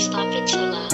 Stop it, Sheila.